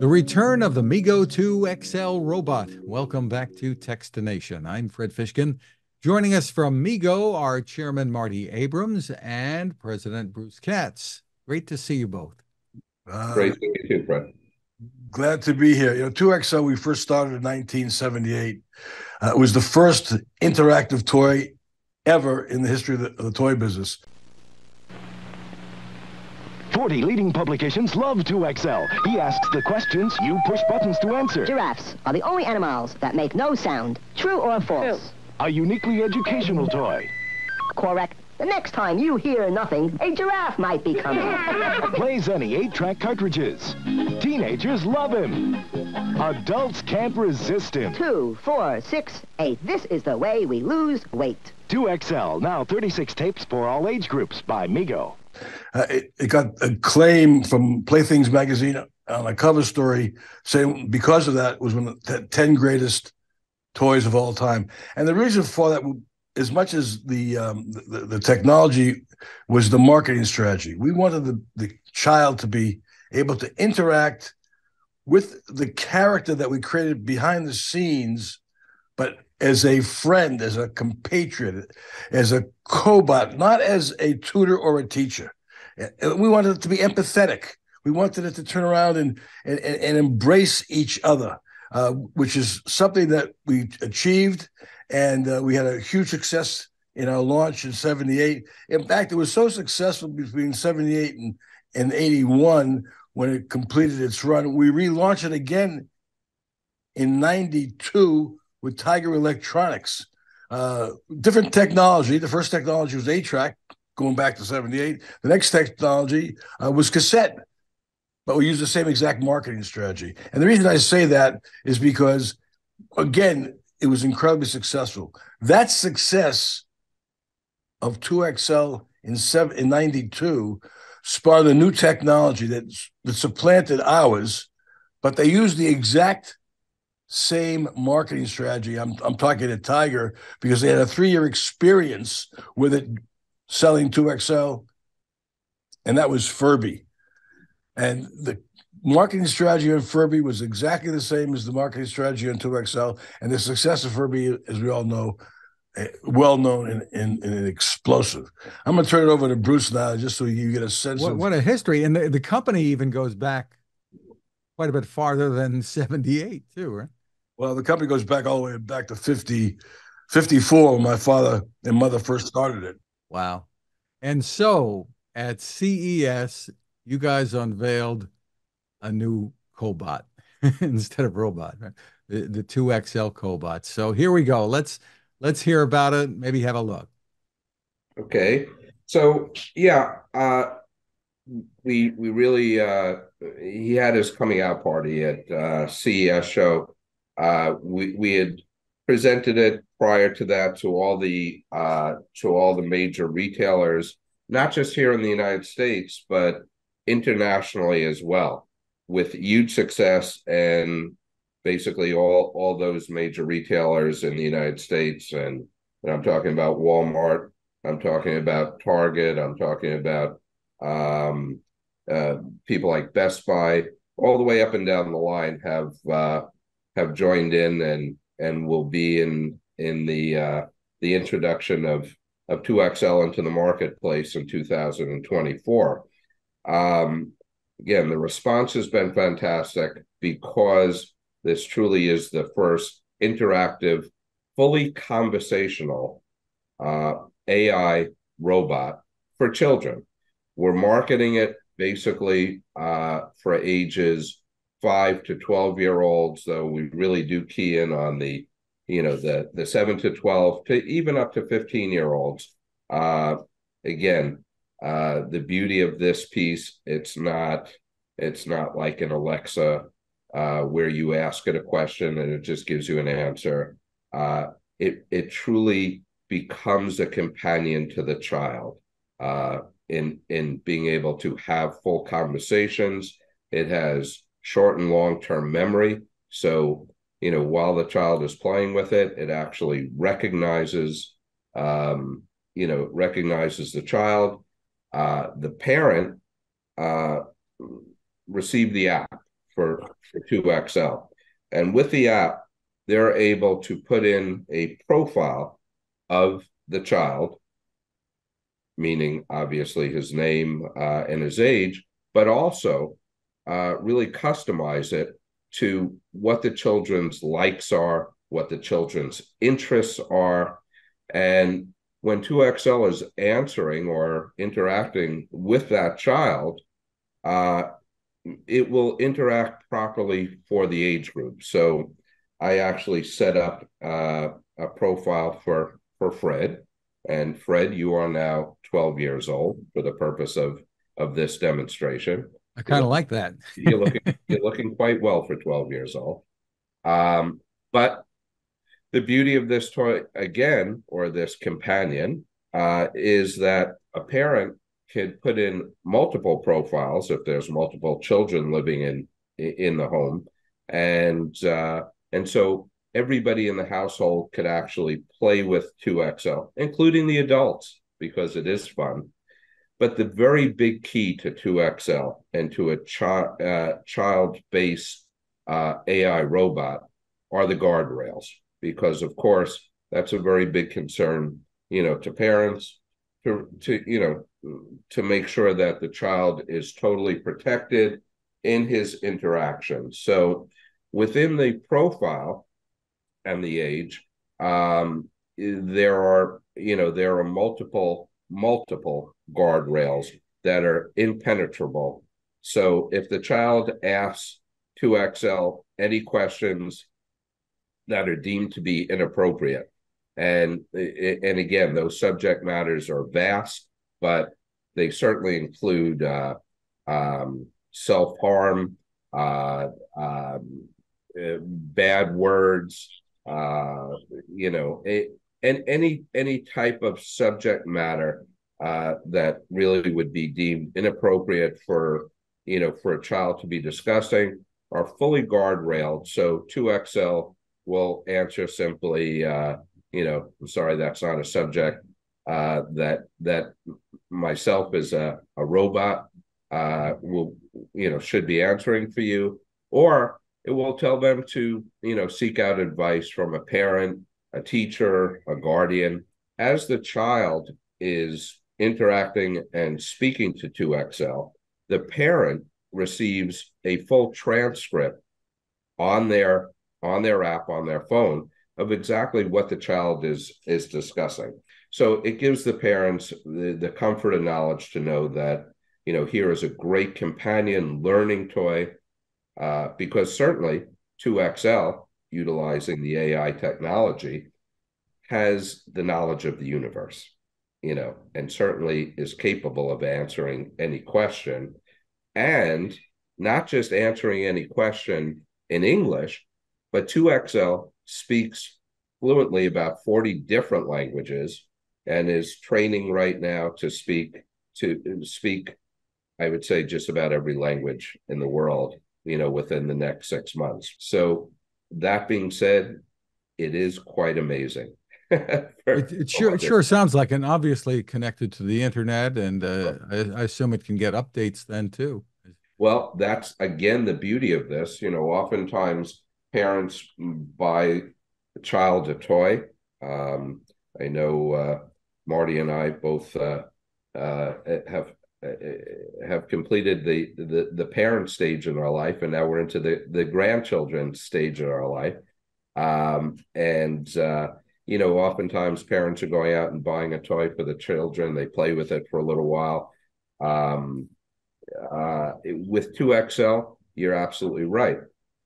The return of the Mego 2 XL robot. Welcome back to Techstination. I'm Fred Fishkin. Joining us from Mego are Chairman Marty Abrams and President Bruce Katz. Great to see you both. Uh, Great to meet you too, Fred. Glad to be here. You know, 2XL, we first started in 1978. Uh, it was the first interactive toy ever in the history of the, of the toy business. 40 leading publications love 2XL. He asks the questions, you push buttons to answer. Giraffes are the only animals that make no sound. True or false? True. A uniquely educational toy. Correct. The next time you hear nothing, a giraffe might be coming. Plays any eight-track cartridges. Teenagers love him. Adults can't resist him. Two, four, six, eight. This is the way we lose weight. 2XL, now 36 tapes for all age groups by Mego. Uh, it, it, got a claim from Playthings magazine on a cover story saying because of that was one of the 10 greatest toys of all time. And the reason for that, as much as the, um, the, the technology was the marketing strategy, we wanted the, the child to be able to interact with the character that we created behind the scenes, but as a friend, as a compatriot, as a cobot, not as a tutor or a teacher. We wanted it to be empathetic. We wanted it to turn around and and, and embrace each other, uh, which is something that we achieved, and uh, we had a huge success in our launch in '78. In fact, it was so successful between '78 and and '81 when it completed its run. We relaunched it again in '92 with Tiger Electronics. Uh, different technology. The first technology was eight track, going back to 78. The next technology uh, was cassette, but we used the same exact marketing strategy. And the reason I say that is because, again, it was incredibly successful. That success of 2XL in, seven, in 92 spawned a new technology that, that supplanted ours, but they used the exact same marketing strategy. I'm, I'm talking to Tiger because they had a three year experience with it selling 2XL, and that was Furby. And the marketing strategy on Furby was exactly the same as the marketing strategy on 2XL. And the success of Furby, as we all know, eh, well known and, and, and explosive. I'm going to turn it over to Bruce now, just so you get a sense what, of what a history. And the, the company even goes back quite a bit farther than 78, too, right? Well, the company goes back all the way back to 50, 54 when my father and mother first started it. Wow. And so at CES, you guys unveiled a new cobot instead of robot, right? the, the 2XL cobot. So here we go. Let's let's hear about it, maybe have a look. Okay. So yeah, uh we we really uh he had his coming out party at uh CES show. Uh we we had presented it prior to that to all the uh, to all the major retailers, not just here in the United States, but internationally as well, with huge success and basically all all those major retailers in the United States. And, and I'm talking about Walmart, I'm talking about Target, I'm talking about um, uh, people like Best Buy, all the way up and down the line have uh, have joined in and and will be in in the uh, the introduction of of 2XL into the marketplace in 2024. Um, again, the response has been fantastic because this truly is the first interactive, fully conversational uh, AI robot for children. We're marketing it basically uh, for ages five to 12 year olds, though we really do key in on the you know the the seven to twelve to even up to fifteen year olds. Uh, again, uh, the beauty of this piece it's not it's not like an Alexa uh, where you ask it a question and it just gives you an answer. Uh, it it truly becomes a companion to the child uh, in in being able to have full conversations. It has short and long term memory, so you know, while the child is playing with it, it actually recognizes, um, you know, recognizes the child. Uh, the parent uh, received the app for, for 2XL. And with the app, they're able to put in a profile of the child, meaning obviously his name uh, and his age, but also uh, really customize it to what the children's likes are, what the children's interests are. And when 2XL is answering or interacting with that child, uh, it will interact properly for the age group. So I actually set up uh, a profile for for Fred, and Fred, you are now 12 years old for the purpose of of this demonstration. I kind of like that. you're looking you're looking quite well for 12 years old. Um, but the beauty of this toy again, or this companion, uh, is that a parent can put in multiple profiles if there's multiple children living in in the home, and uh, and so everybody in the household could actually play with 2XL, including the adults, because it is fun. But the very big key to 2XL and to a chi- uh, child based uh, AI robot are the guardrails, because of course, that's a very big concern, you know, to parents, to, to you know, to make sure that the child is totally protected in his interaction. So within the profile and the age, um, there are, you know, there are multiple multiple guardrails that are impenetrable. So if the child asks 2XL any questions that are deemed to be inappropriate, and and again, those subject matters are vast, but they certainly include uh, um, self harm, uh, um, bad words, uh, you know, it, and any any type of subject matter uh, that really would be deemed inappropriate for you know for a child to be discussing are fully guardrailed. So 2XL will answer simply, uh, you know, I'm sorry, that's not a subject uh, that that myself as a, a robot uh, will you know should be answering for you, or it will tell them to you know seek out advice from a parent a teacher, a guardian, as the child is interacting and speaking to 2XL, the parent receives a full transcript on their on their app on their phone of exactly what the child is is discussing. So it gives the parents the, the comfort and knowledge to know that you know here is a great companion learning toy uh, because certainly 2XL utilizing the AI technology, has the knowledge of the universe, you know, and certainly is capable of answering any question and not just answering any question in English, but 2XL speaks fluently about 40 different languages and is training right now to speak to speak I would say just about every language in the world, you know, within the next 6 months. So that being said, it is quite amazing. it, it sure it sure sounds like, and obviously connected to the internet, and uh, I, I, assume it can get updates then too. Well, that's again the beauty of this. You know, oftentimes parents buy a child a toy. Um, I know uh, Marty and I both uh, uh have uh, have completed the, the the parent stage in our life, and now we're into the the grandchildren stage in our life. Um, and uh, you know, oftentimes parents are going out and buying a toy for the children. They play with it for a little while. Um, uh, with 2XL, you're absolutely right.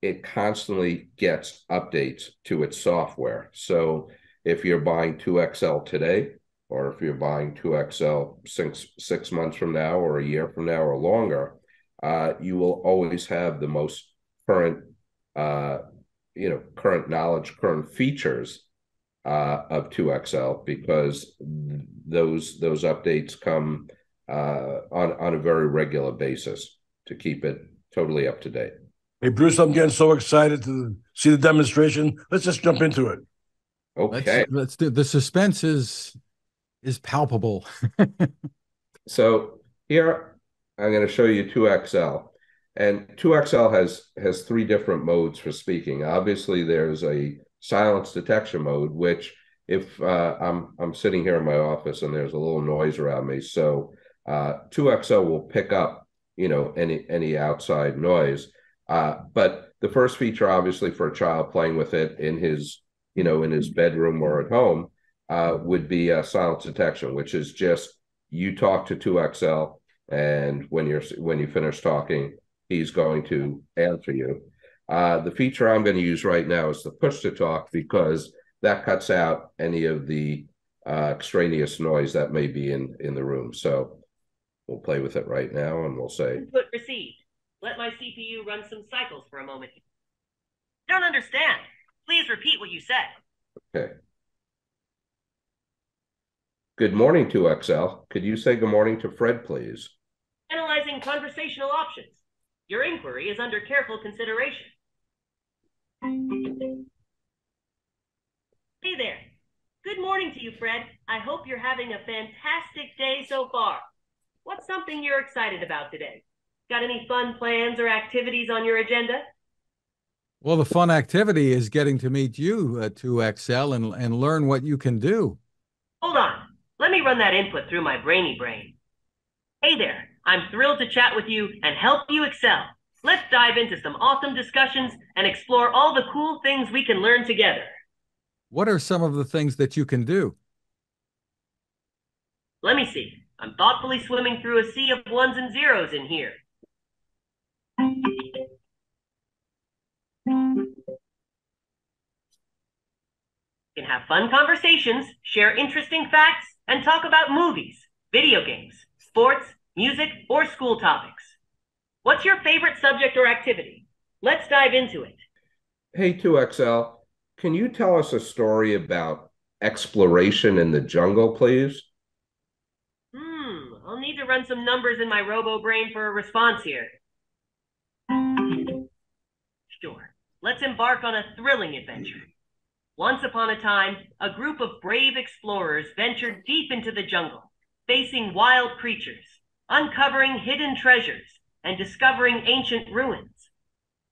It constantly gets updates to its software. So if you're buying 2XL today, or if you're buying 2XL six, six months from now or a year from now or longer, uh, you will always have the most current, uh, you know, current knowledge, current features uh, of 2XL because those those updates come uh, on on a very regular basis to keep it totally up to date. Hey Bruce, I'm getting so excited to see the demonstration. Let's just jump into it. Okay, let's, let's do the suspense is is palpable. so here I'm going to show you 2XL. and 2XL has has three different modes for speaking. Obviously, there's a silence detection mode, which if uh, I'm I'm sitting here in my office and there's a little noise around me, so uh, 2XL will pick up you know any any outside noise. Uh, but the first feature, obviously, for a child playing with it in his you know in his bedroom or at home, uh, would be a silence detection, which is just you talk to 2XL, and when you're when you finish talking, he's going to answer you. Uh, the feature I'm going to use right now is the push to talk because that cuts out any of the uh, extraneous noise that may be in in the room. So we'll play with it right now, and we'll say input received. Let my CPU run some cycles for a moment. Don't understand. Please repeat what you said. Okay. Good morning 2XL. Could you say good morning to Fred, please? Analyzing conversational options. Your inquiry is under careful consideration. Hey there. Good morning to you, Fred. I hope you're having a fantastic day so far. What's something you're excited about today? Got any fun plans or activities on your agenda? Well, the fun activity is getting to meet you, uh, 2XL, and, and learn what you can do. Hold on. Let me run that input through my brainy brain. Hey there. I'm thrilled to chat with you and help you excel. Let's dive into some awesome discussions and explore all the cool things we can learn together. What are some of the things that you can do? Let me see. I'm thoughtfully swimming through a sea of ones and zeros in here. You can have fun conversations, share interesting facts, and talk about movies, video games, sports, music, or school topics. What's your favorite subject or activity? Let's dive into it. Hey 2XL, can you tell us a story about exploration in the jungle, please? Hmm, I'll need to run some numbers in my robo brain for a response here. Sure. Let's embark on a thrilling adventure. Once upon a time, a group of brave explorers ventured deep into the jungle, facing wild creatures, uncovering hidden treasures, and discovering ancient ruins.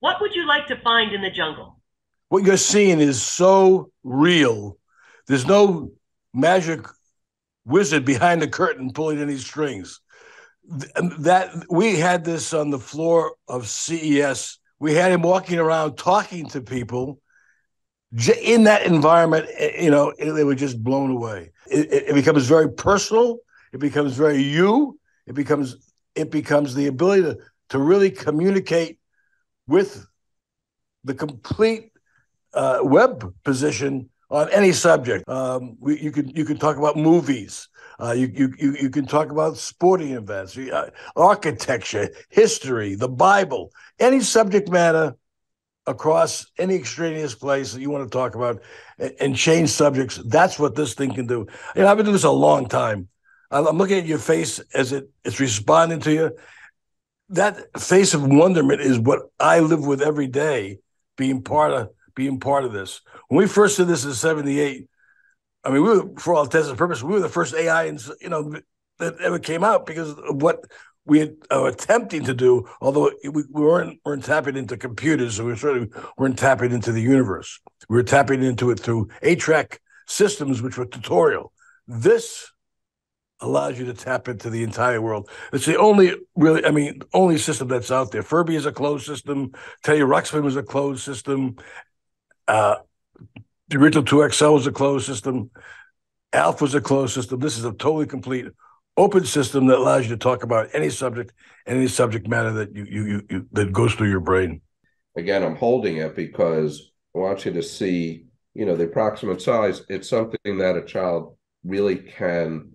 What would you like to find in the jungle? What you're seeing is so real. There's no magic wizard behind the curtain pulling any strings. That we had this on the floor of CES. We had him walking around talking to people in that environment. Eh, you know, they were just blown away. It, it becomes very personal. It becomes very you. It becomes it becomes the ability to, to really communicate with the complete uh, web position on any subject. Um, we, you can you can talk about movies. Uh, you, you you you can talk about sporting events, uh, architecture, history, the Bible, any subject matter across any extraneous place that you want to talk about and, and change subjects. That's what this thing can do. You know, I've been doing this a long time. I'm looking at your face as it it's responding to you. That face of wonderment is what I live with every day, being part of being part of this. When we first did this in '78, I mean, we were for all intents and purposes, we were the first AI, and you know, that ever came out because of what we had, are attempting to do. Although we, we weren't weren't tapping into computers, so we certainly weren't tapping into the universe. We were tapping into it through track systems, which were tutorial. This allows you to tap into the entire world. It's the only really, I mean, only system that's out there. Furby is a closed system. Teddy Ruxpin was a closed system. Uh, the original 2XL was a closed system. ALF was a closed system. This is a totally complete open system that allows you to talk about any subject, any subject matter that you, you, you, you that goes through your brain. Again, I'm holding it because I want you to see, you know, the approximate size. It's something that a child really can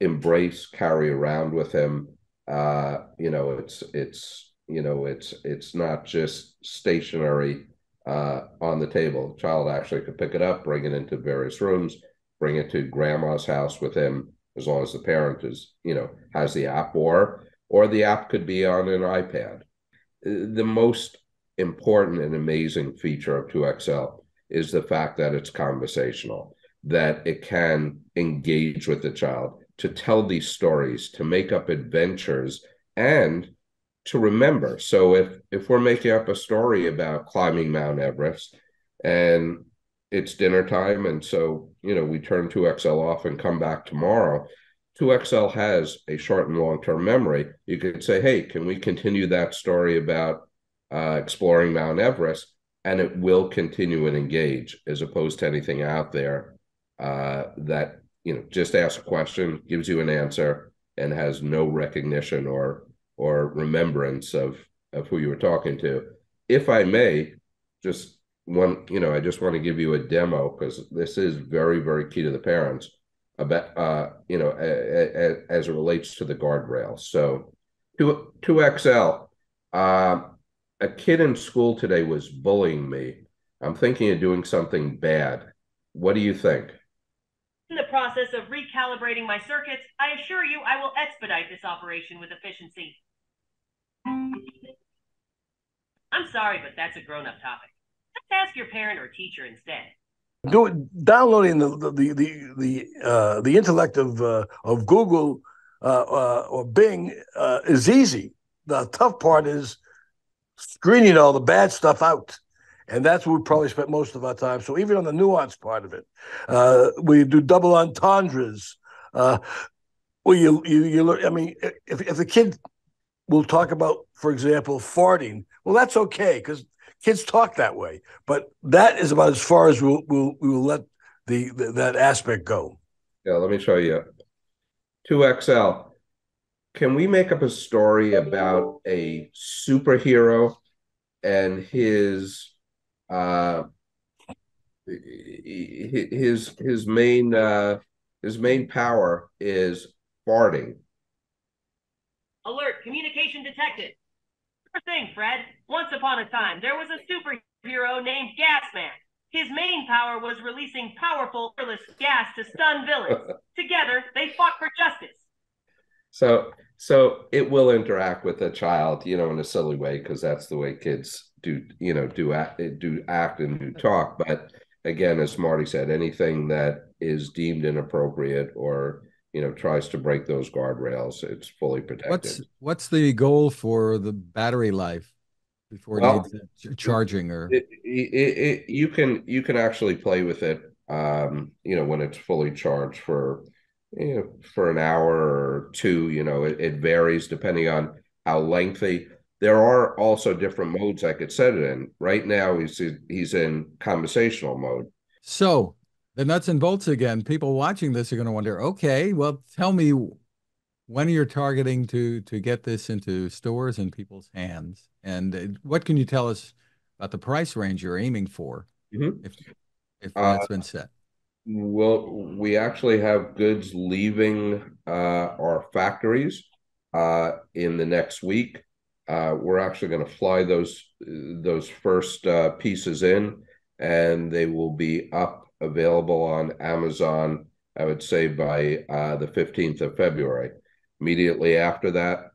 embrace, carry around with him. Uh, you know, it's it's you know, it's it's not just stationary uh, on the table. The child actually could pick it up, bring it into various rooms, bring it to grandma's house with him, as long as the parent is, you know, has the app, or or the app could be on an iPad. The most important and amazing feature of 2XL is the fact that it's conversational, that it can engage with the child to tell these stories, to make up adventures, and to remember. So if if we're making up a story about climbing Mount Everest and it's dinner time, and so you know we turn 2XL off and come back tomorrow. 2XL has a short and long term memory. You could say, hey, can we continue that story about uh, exploring Mount Everest? And it will continue and engage as opposed to anything out there uh, that, you know, just asks a question, gives you an answer, and has no recognition or or remembrance of of who you were talking to. If I may, just one, you know, I just want to give you a demo because this is very, very key to the parents about, uh, you know, a, a, as it relates to the guardrails. So, two two XL. Uh, a kid in school today was bullying me. I'm thinking of doing something bad. What do you think? In the process of recalibrating my circuits, I assure you I will expedite this operation with efficiency. I'm sorry, but that's a grown up topic. Let's ask your parent or teacher instead. Do, downloading the the the the uh, the intellect of uh, of Google uh, uh or Bing uh, is easy. The tough part is screening all the bad stuff out, and that's where we probably spent most of our time. So even on the nuance part of it, uh, we do double entendres. well, you you you. I mean, if if the kid will talk about, for example, farting. Well, that's okay because kids talk that way. But that is about as far as we'll, we'll we will let the, the that aspect go. Yeah, let me show you. Two XL. Can we make up a story about a superhero and his uh his his main uh his main power is farting Alert, communication detected. Sure thing, Fred. Once upon a time, there was a superhero named Gasman. His main power was releasing powerful, fearless gas to stun villains. Together, they fought for justice. So, so it will interact with a child, you know, in a silly way because that's the way kids do, you know, do act, do act and do talk. But again, as Marty said, anything that is deemed inappropriate or you know tries to break those guardrails, it's fully protected. What's what's the goal for the battery life before well, needs charging or it, it, it, you can you can actually play with it um you know when it's fully charged for you know for an hour or two you know it, it varies depending on how lengthy there are also different modes I could set it in. Right now, he's he's in conversational mode. So the nuts and bolts again. People watching this are going to wonder, okay, well, tell me when you're targeting to to get this into stores and people's hands, and uh, what can you tell us about the price range you're aiming for, mm-hmm. if if that's uh, been set? Well, we actually have goods leaving uh, our factories uh, in the next week. Uh, we're actually going to fly those those first uh, pieces in, and they will be up available on Amazon, I would say by uh, the 15th of February. Immediately after that,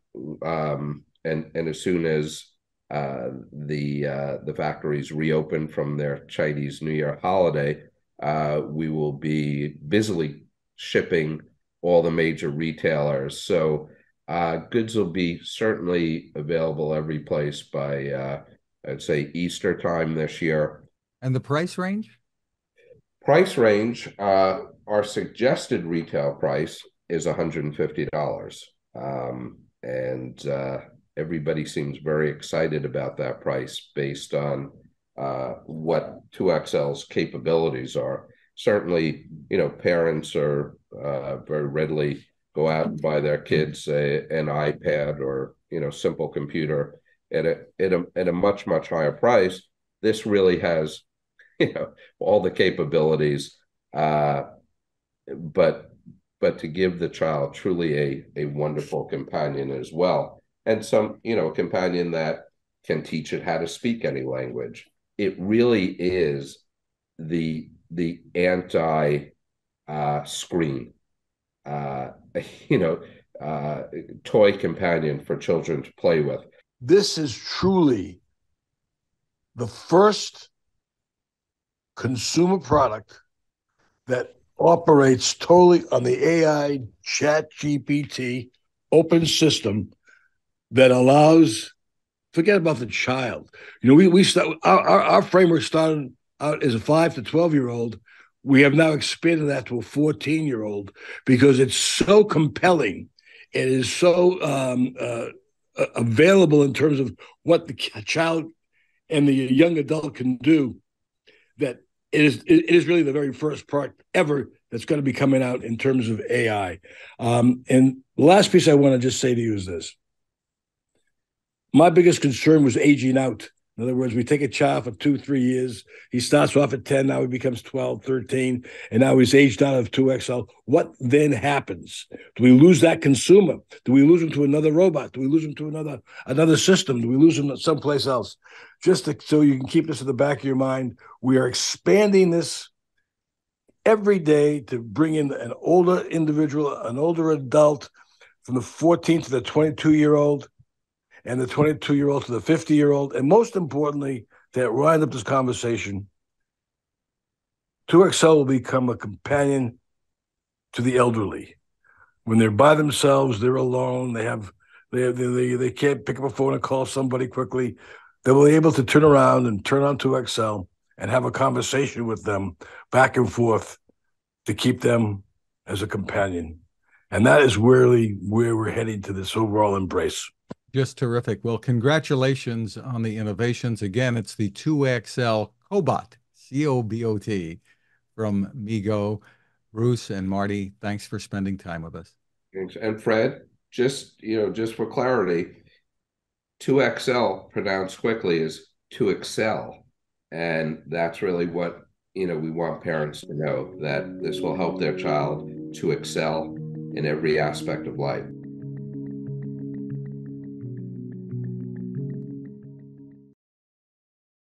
um, and and as soon as uh, the the factories reopen from their Chinese New Year holiday, uh, we will be busily shipping all the major retailers. So uh, goods will be certainly available every place by uh, I'd say Easter time this year. And the price range? Price range, uh, our suggested retail price is $150. Um, and uh, everybody seems very excited about that price based on uh, what 2XL's capabilities are. Certainly, you know, parents are uh, very readily go out and buy their kids a, an iPad or, you know, simple computer at a, at a, at a much, much higher price. This really has you know all the capabilities uh, but but to give the child truly a a wonderful companion as well and some you know a companion that can teach it how to speak any language it really is the the anti uh, screen uh, you know uh, toy companion for children to play with. This is truly the first consumer product that operates totally on the AI chat GPT open system that allows forget about the child. You know, we we start our, our, our framework started out as a five to twelve year old. We have now expanded that to a fourteen year old because it's so compelling. It is so um, uh, available in terms of what the child and the young adult can do. That it is it is really the very first part ever that's going to be coming out in terms of AI. Um, and the last piece I want to just say to you is this my biggest concern was aging out. In other words, we take a child for two, three years. He starts off at 10, now he becomes 12, 13, and now he's aged out of 2XL. What then happens? Do we lose that consumer? Do we lose him to another robot? Do we lose him to another another system? Do we lose him someplace else? Just to, so you can keep this in the back of your mind, we are expanding this every day to bring in an older individual, an older adult from the 14 to the 22 year old and the 22 year old to the 50 year old. And most importantly, to wind up this conversation, 2XL will become a companion to the elderly. When they're by themselves, they're alone, they have they, they, they can't pick up a phone and call somebody quickly. They will be able to turn around and turn on 2XL and have a conversation with them back and forth to keep them as a companion. And that is really where we're heading to this overall embrace. Just terrific. Well, congratulations on the innovations. Again, it's the 2XL Cobot, C O B O T, from Mego. Bruce and Marty, thanks for spending time with us. Thanks. And Fred, just you know, just for clarity, 2XL pronounced quickly is to excel. And that's really what you know we want parents to know that this will help their child to excel in every aspect of life.